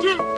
进。